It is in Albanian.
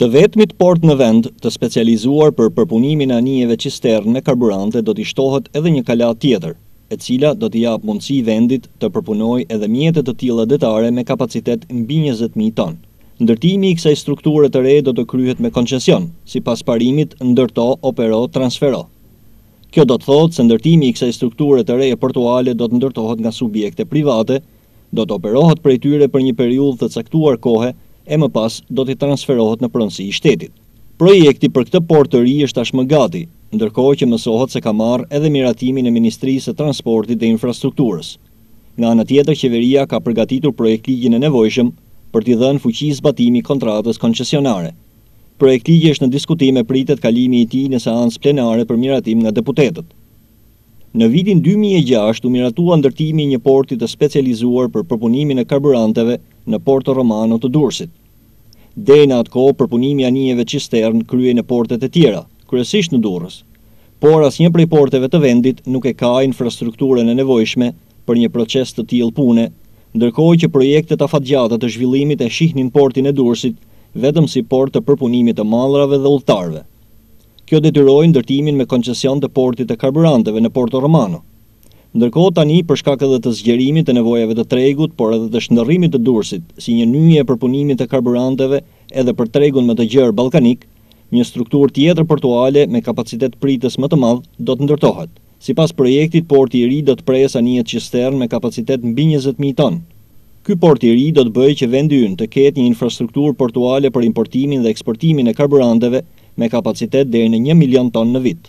Të vetmit port në vend, të specializuar për përpunimin e anijeve cisternë me karburante do t'i shtohet edhe një kalatë tjetër, e cila do t'i japë mundësi vendit të përpunojë edhe mjete të tilla detare me kapacitet mbi njëzet mijë tonë. Ndërtimi i kësaj strukture të re do të kryhet me koncesion, sipas parimit Ndërto, Opero, Transfero. Kjo do të thotë se ndërtimi i kësaj strukture të re portuale do të ndërtohet nga subjekte private do të operohet prej tyre për një periudhë të caktuar kohe e më pas do t'i transferohet në pronësi shtetit. Projekti për këtë port të ri është tashmë gati, ndërkohë që mësohet se ka marrë edhe miratimin e Ministrisë së Transportit dhe Infrastrukturës. Nga ana tjetër qeveria ka përgatitur projektligjin e nevojshëm për t'i dhënë fuqi zbatimi kontratës koncesionare. Projektligji është në diskutim e pritet kalimi i tij në seancë plenare për miratim nga deputetët. Në vitin dy mijë e gjashtë u miratua ndërtimi i një porti të specializuar për përpunimin e karburanteve në Porto Romano të Durrësit. Deri në atë kohë përpunimi i anijeve cisternë kryhej në portet e tjera, kryesisht në Durrës. Por asnjë prej porteve të vendit nuk e ka infrastrukturën e nevojshme për një proces të tillë pune, ndërkohë që projektet afatgjata të zhvillimit e shihnin portin e Durrësit vetëm si port të përpunimit të mallrave dhe udhëtarëve. Kjo detyroi ndërtimin me koncesion të portit të karburanteve në Porto Romano. Ndërkohë tani, për shkak edhe të zgjerimit të nevojave të tregut, por edhe të shndërrimit të Durrësit si një nyje e përpunimit të karburanteve edhe për tregun më të gjerë ballkanik, një strukturë tjetër portuale me kapacitet pritës më të madh do të ndërtohet. Sipas projektit, porti i ri do të presë anije cisternë me kapacitet mbi njëzet mijë tonë. Ky port i ri do të bëjë që vendi ynë të ketë një infrastrukturë portuale për importimin dhe eksportimin e karburanteve me kapacitet deri në një milion tonë në vit.